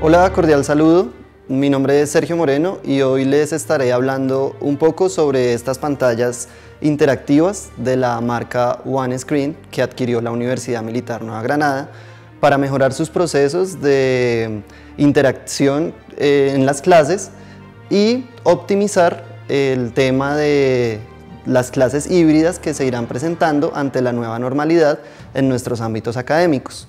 Hola, cordial saludo. Mi nombre es Sergio Moreno y hoy les estaré hablando un poco sobre estas pantallas interactivas de la marca OneScreen que adquirió la Universidad Militar Nueva Granada para mejorar sus procesos de interacción eh, en las clases y optimizar el tema de las clases híbridas que se irán presentando ante la nueva normalidad en nuestros ámbitos académicos.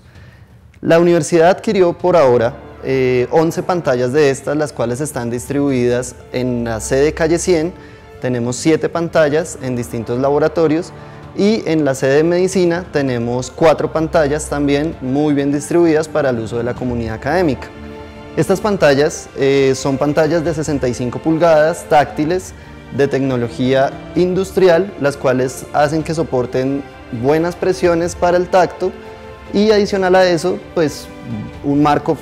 La universidad adquirió por ahora 11 eh, pantallas de estas, las cuales están distribuidas en la sede Calle 100, tenemos 7 pantallas en distintos laboratorios y en la sede de medicina tenemos 4 pantallas también muy bien distribuidas para el uso de la comunidad académica. Estas pantallas eh, son pantallas de 65 pulgadas táctiles de tecnología industrial, las cuales hacen que soporten buenas presiones para el tacto y adicional a eso, pues un marco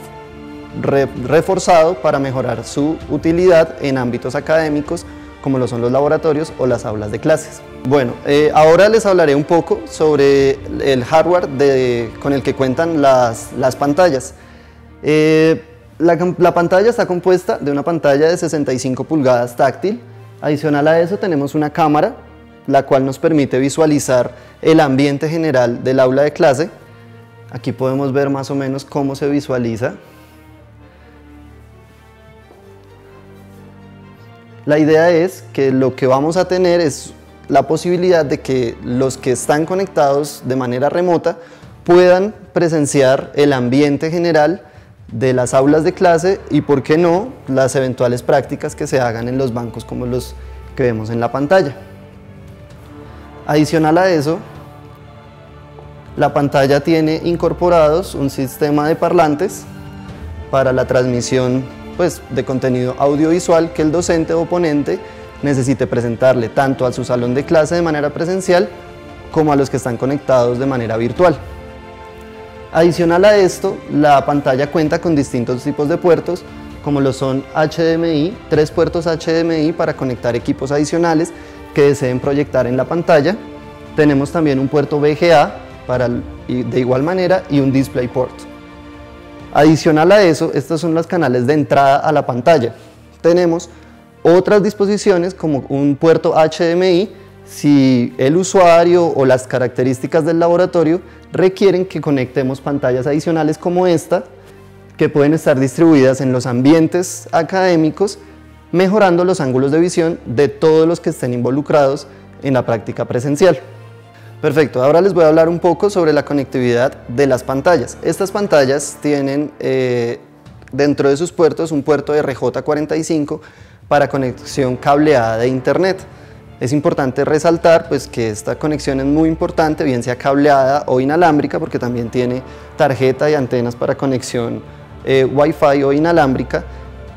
reforzado para mejorar su utilidad en ámbitos académicos como lo son los laboratorios o las aulas de clases. Bueno, eh, ahora les hablaré un poco sobre el hardware con el que cuentan las, pantallas. Eh, la, pantalla está compuesta de una pantalla de 65 pulgadas táctil. Adicional a eso tenemos una cámara, la cual nos permite visualizar el ambiente general del aula de clase. Aquí podemos ver más o menos cómo se visualiza. La idea es que lo que vamos a tener es la posibilidad de que los que están conectados de manera remota puedan presenciar el ambiente general de las aulas de clase y, por qué no, las eventuales prácticas que se hagan en los bancos como los que vemos en la pantalla. Adicional a eso, la pantalla tiene incorporados un sistema de parlantes para la transmisión pues, de contenido audiovisual que el docente o ponente necesite presentarle tanto a su salón de clase de manera presencial como a los que están conectados de manera virtual. Adicional a esto, la pantalla cuenta con distintos tipos de puertos, como lo son HDMI, tres puertos HDMI para conectar equipos adicionales que deseen proyectar en la pantalla. Tenemos también un puerto VGA para, de igual manera y un DisplayPort. Adicional a eso, estos son los canales de entrada a la pantalla. Tenemos otras disposiciones como un puerto HDMI si el usuario o las características del laboratorio requieren que conectemos pantallas adicionales como esta, que pueden estar distribuidas en los ambientes académicos, mejorando los ángulos de visión de todos los que estén involucrados en la práctica presencial. Perfecto, ahora les voy a hablar un poco sobre la conectividad de las pantallas. Estas pantallas tienen eh, dentro de sus puertos un puerto RJ45 para conexión cableada de internet. Es importante resaltar pues, que esta conexión es muy importante, bien sea cableada o inalámbrica, porque también tiene tarjeta y antenas para conexión eh, Wi-Fi o inalámbrica.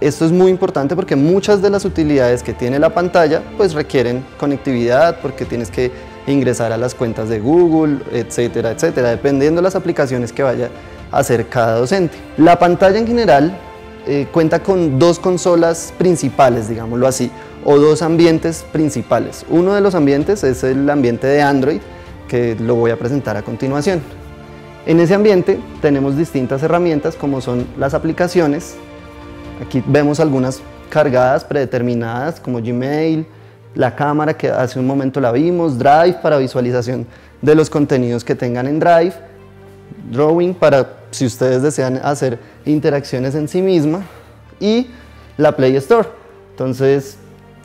Esto es muy importante porque muchas de las utilidades que tiene la pantalla pues requieren conectividad, porque tienes que ingresar a las cuentas de Google, etcétera, etcétera, dependiendo de las aplicaciones que vaya a hacer cada docente. La pantalla en general eh, cuenta con dos consolas principales, digámoslo así, o dos ambientes principales. Uno de los ambientes es el ambiente de Android, que lo voy a presentar a continuación. En ese ambiente tenemos distintas herramientas como son las aplicaciones. Aquí vemos algunas cargadas predeterminadas como Gmail, la cámara que hace un momento la vimos, Drive para visualización de los contenidos que tengan en Drive, Drawing para si ustedes desean hacer interacciones en sí misma y la Play Store. Entonces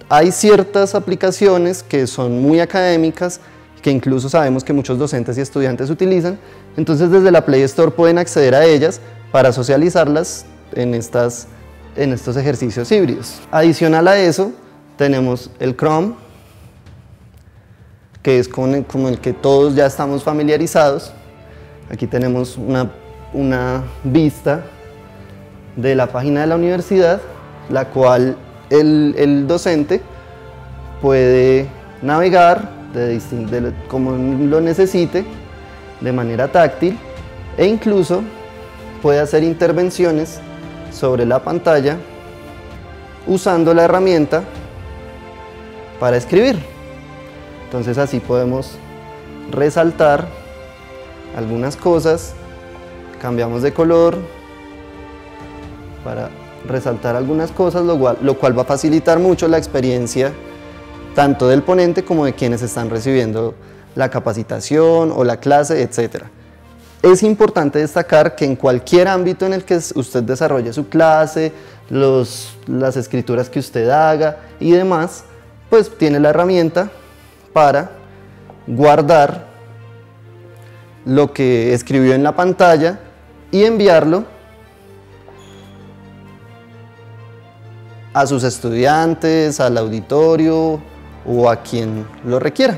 hay ciertas aplicaciones que son muy académicas, que incluso sabemos que muchos docentes y estudiantes utilizan, entonces desde la Play Store pueden acceder a ellas para socializarlas en, estas, en estos ejercicios híbridos. Adicional a eso, tenemos el Chrome, que es con el, el que todos ya estamos familiarizados. Aquí tenemos una, una vista de la página de la universidad, la cual el, docente puede navegar como lo necesite de manera táctil e incluso puede hacer intervenciones sobre la pantalla usando la herramienta para escribir. Entonces así podemos resaltar algunas cosas, cambiamos de color, para resaltar algunas cosas, lo cual, va a facilitar mucho la experiencia tanto del ponente como de quienes están recibiendo la capacitación o la clase, etc. Es importante destacar que en cualquier ámbito en el que usted desarrolle su clase, las escrituras que usted haga y demás, pues tiene la herramienta para guardar lo que escribió en la pantalla y enviarlo a sus estudiantes, al auditorio o a quien lo requiera.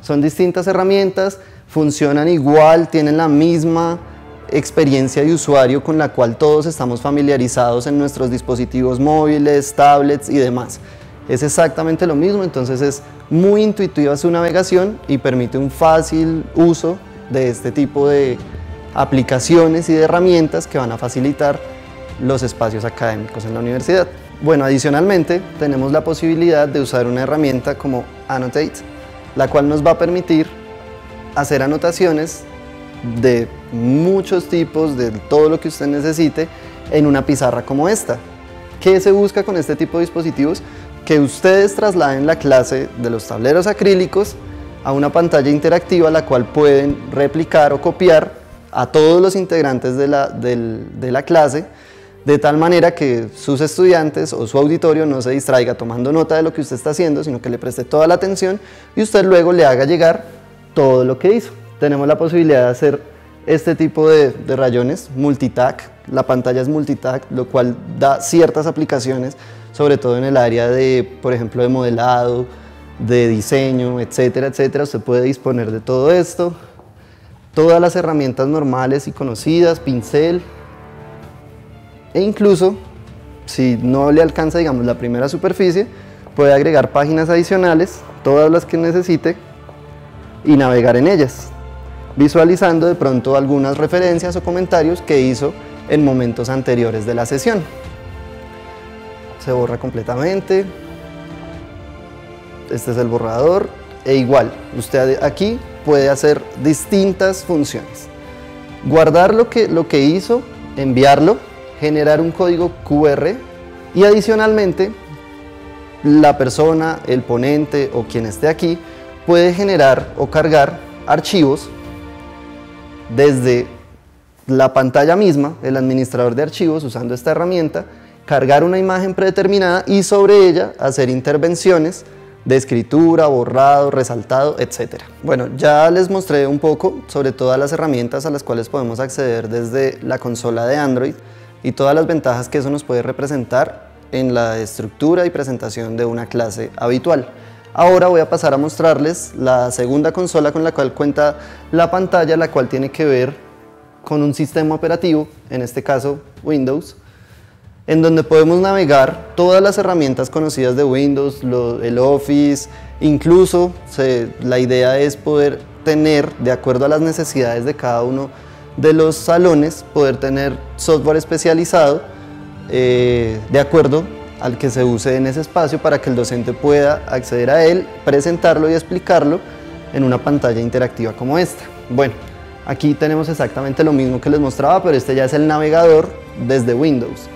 Son distintas herramientas, funcionan igual, tienen la misma experiencia de usuario con la cual todos estamos familiarizados en nuestros dispositivos móviles, tablets y demás. Es exactamente lo mismo, entonces es muy intuitiva su navegación y permite un fácil uso de este tipo de aplicaciones y de herramientas que van a facilitar los espacios académicos en la universidad. Bueno, adicionalmente tenemos la posibilidad de usar una herramienta como Annotate, la cual nos va a permitir hacer anotaciones de muchos tipos, de todo lo que usted necesite, en una pizarra como esta. ¿Qué se busca con este tipo de dispositivos? Que ustedes trasladen la clase de los tableros acrílicos a una pantalla interactiva la cual pueden replicar o copiar a todos los integrantes de la, de la clase de tal manera que sus estudiantes o su auditorio no se distraiga tomando nota de lo que usted está haciendo, sino que le preste toda la atención y usted luego le haga llegar todo lo que hizo. Tenemos la posibilidad de hacer este tipo de, de rayones multitac, la pantalla es multitac, lo cual da ciertas aplicaciones, sobre todo en el área de, por ejemplo, de modelado, de diseño, etcétera, etcétera. Usted puede disponer de todo esto, todas las herramientas normales y conocidas, pincel, e incluso si no le alcanza digamos la primera superficie puede agregar páginas adicionales todas las que necesite y navegar en ellas visualizando de pronto algunas referencias o comentarios que hizo en momentos anteriores de la sesión se borra completamente. Este es el borrador. E igual usted aquí puede hacer distintas funciones. Guardar lo que, lo que hizo enviarlo generar un código QR y adicionalmente la persona, el ponente o quien esté aquí puede generar o cargar archivos desde la pantalla misma, el administrador de archivos usando esta herramienta, cargar una imagen predeterminada y sobre ella hacer intervenciones de escritura, borrado, resaltado, etc. Bueno, ya les mostré un poco sobre todas las herramientas a las cuales podemos acceder desde la consola de Android y todas las ventajas que eso nos puede representar en la estructura y presentación de una clase habitual. Ahora voy a pasar a mostrarles la segunda consola con la cual cuenta la pantalla, la cual tiene que ver con un sistema operativo, en este caso Windows, en donde podemos navegar todas las herramientas conocidas de Windows, el Office, incluso la idea es poder tener, de acuerdo a las necesidades de cada uno de los salones poder tener software especializado eh, de acuerdo al que se use en ese espacio para que el docente pueda acceder a él, presentarlo y explicarlo en una pantalla interactiva como esta. Bueno, aquí tenemos exactamente lo mismo que les mostraba, pero este ya es el navegador desde Windows.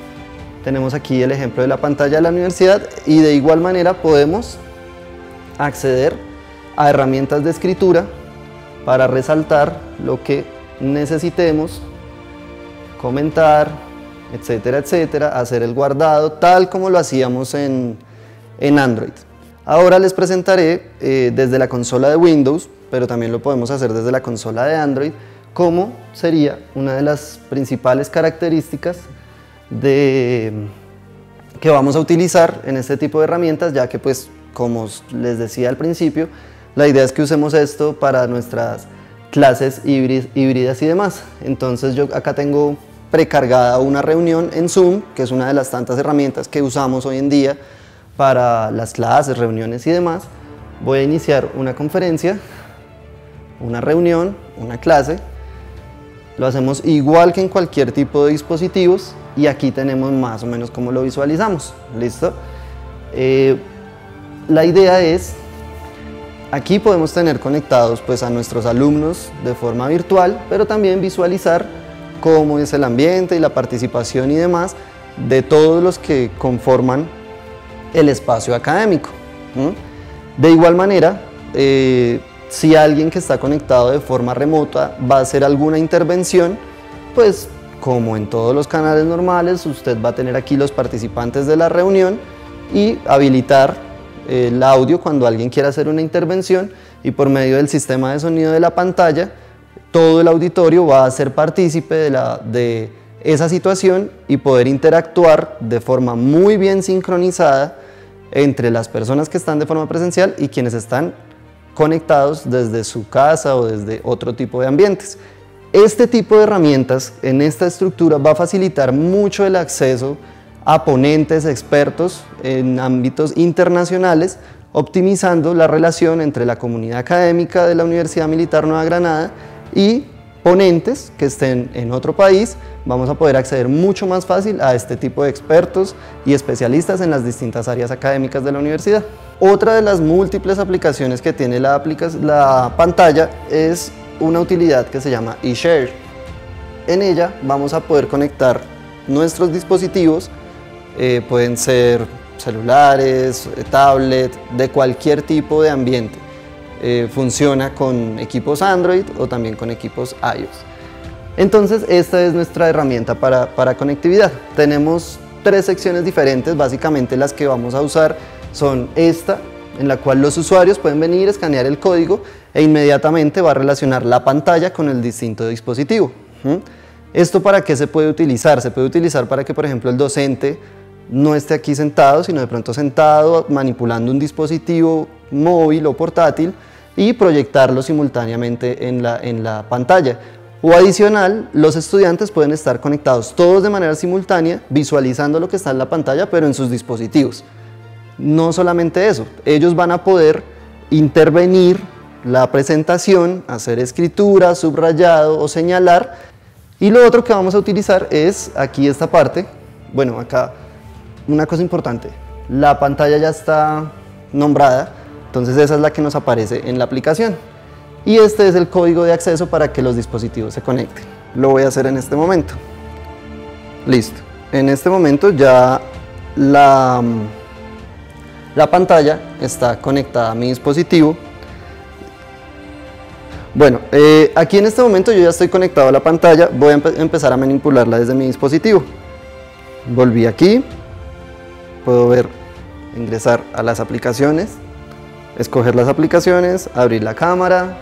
Tenemos aquí el ejemplo de la pantalla de la universidad y de igual manera podemos acceder a herramientas de escritura para resaltar lo que necesitemos comentar, etcétera, etcétera, hacer el guardado tal como lo hacíamos en, Android. Ahora les presentaré eh, desde la consola de Windows, pero también lo podemos hacer desde la consola de Android, cómo sería una de las principales características de, que vamos a utilizar en este tipo de herramientas, ya que pues como les decía al principio, la idea es que usemos esto para nuestras clases híbridas y demás. Entonces yo acá tengo precargada una reunión en Zoom, que es una de las tantas herramientas que usamos hoy en día para las clases, reuniones y demás. Voy a iniciar una conferencia, una reunión, una clase. Lo hacemos igual que en cualquier tipo de dispositivos y aquí tenemos más o menos cómo lo visualizamos. ¿Listo? Eh, la idea es Aquí podemos tener conectados pues, a nuestros alumnos de forma virtual, pero también visualizar cómo es el ambiente y la participación y demás de todos los que conforman el espacio académico. De igual manera, eh, si alguien que está conectado de forma remota va a hacer alguna intervención, pues como en todos los canales normales, usted va a tener aquí los participantes de la reunión y habilitar el audio cuando alguien quiera hacer una intervención y por medio del sistema de sonido de la pantalla, todo el auditorio va a ser partícipe de, de esa situación y poder interactuar de forma muy bien sincronizada entre las personas que están de forma presencial y quienes están conectados desde su casa o desde otro tipo de ambientes. Este tipo de herramientas en esta estructura va a facilitar mucho el acceso a ponentes expertos en ámbitos internacionales, optimizando la relación entre la comunidad académica de la Universidad Militar Nueva Granada y ponentes que estén en otro país, vamos a poder acceder mucho más fácil a este tipo de expertos y especialistas en las distintas áreas académicas de la universidad. Otra de las múltiples aplicaciones que tiene la, la pantalla es una utilidad que se llama eShare. En ella vamos a poder conectar nuestros dispositivos, eh, pueden ser celulares, eh, tablet, de cualquier tipo de ambiente. Eh, funciona con equipos Android o también con equipos iOS. Entonces esta es nuestra herramienta para, para conectividad. Tenemos tres secciones diferentes, básicamente las que vamos a usar son esta, en la cual los usuarios pueden venir, escanear el código e inmediatamente va a relacionar la pantalla con el distinto dispositivo. ¿Esto para qué se puede utilizar? Se puede utilizar para que, por ejemplo, el docente no esté aquí sentado, sino de pronto sentado manipulando un dispositivo móvil o portátil y proyectarlo simultáneamente en la, en la pantalla. O adicional, los estudiantes pueden estar conectados todos de manera simultánea, visualizando lo que está en la pantalla, pero en sus dispositivos. No solamente eso, ellos van a poder intervenir la presentación, hacer escritura, subrayado o señalar. Y lo otro que vamos a utilizar es aquí esta parte. Bueno, acá una cosa importante, la pantalla ya está nombrada, entonces esa es la que nos aparece en la aplicación. Y este es el código de acceso para que los dispositivos se conecten. Lo voy a hacer en este momento. Listo. En este momento ya la, la pantalla está conectada a mi dispositivo. Bueno, eh, aquí en este momento yo ya estoy conectado a la pantalla, voy a empezar a manipularla desde mi dispositivo. Volví aquí, puedo ver, ingresar a las aplicaciones, escoger las aplicaciones, abrir la cámara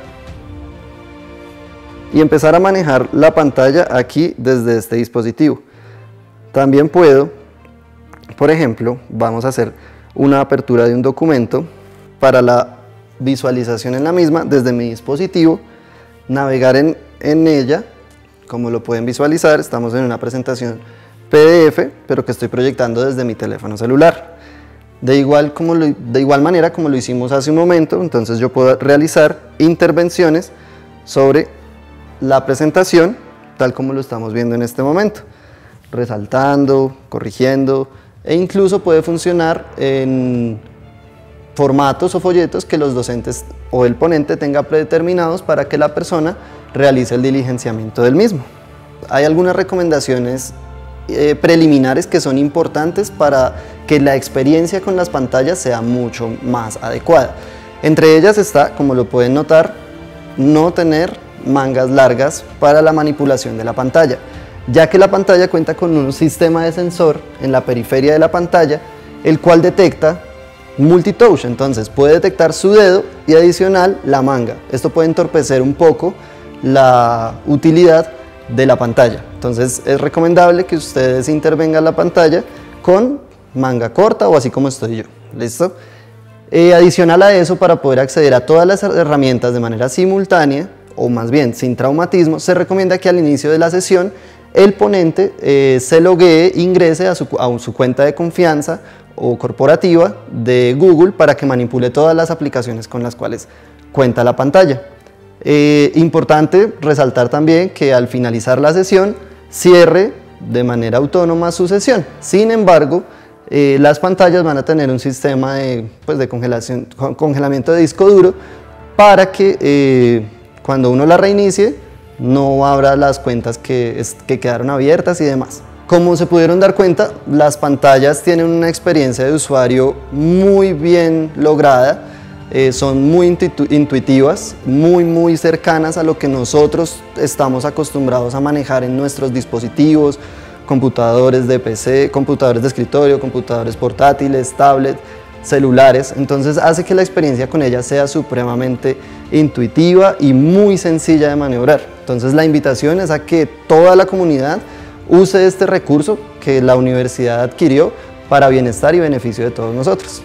y empezar a manejar la pantalla aquí desde este dispositivo. También puedo, por ejemplo, vamos a hacer una apertura de un documento para la visualización en la misma desde mi dispositivo, navegar en, en ella, como lo pueden visualizar, estamos en una presentación PDF, pero que estoy proyectando desde mi teléfono celular. De igual, como de igual manera como lo hicimos hace un momento, entonces yo puedo realizar intervenciones sobre la presentación tal como lo estamos viendo en este momento, resaltando, corrigiendo e incluso puede funcionar en formatos o folletos que los docentes o el ponente tenga predeterminados para que la persona realice el diligenciamiento del mismo. Hay algunas recomendaciones eh, preliminares que son importantes para que la experiencia con las pantallas sea mucho más adecuada. Entre ellas está, como lo pueden notar, no tener mangas largas para la manipulación de la pantalla, ya que la pantalla cuenta con un sistema de sensor en la periferia de la pantalla, el cual detecta multitouch, entonces puede detectar su dedo y adicional la manga. Esto puede entorpecer un poco la utilidad de la pantalla. Entonces es recomendable que ustedes intervengan la pantalla con manga corta o así como estoy yo. ¿Listo? Eh, adicional a eso, para poder acceder a todas las herramientas de manera simultánea, o más bien sin traumatismo, se recomienda que al inicio de la sesión el ponente eh, se loguee, ingrese a su, cuenta de confianza o corporativa de Google para que manipule todas las aplicaciones con las cuales cuenta la pantalla. Eh, importante resaltar también que al finalizar la sesión cierre de manera autónoma su sesión. Sin embargo, eh, las pantallas van a tener un sistema de, pues, de congelación, congelamiento de disco duro para que cuando uno la reinicie no abra las cuentas que, que quedaron abiertas y demás. Como se pudieron dar cuenta, las pantallas tienen una experiencia de usuario muy bien lograda, eh, son muy intuitivas, muy muy cercanas a lo que nosotros estamos acostumbrados a manejar en nuestros dispositivos, computadores de PC, computadores de escritorio, computadores portátiles, tablets, celulares, entonces hace que la experiencia con ella sea supremamente intuitiva y muy sencilla de maniobrar. Entonces la invitación es a que toda la comunidad use este recurso que la universidad adquirió para bienestar y beneficio de todos nosotros.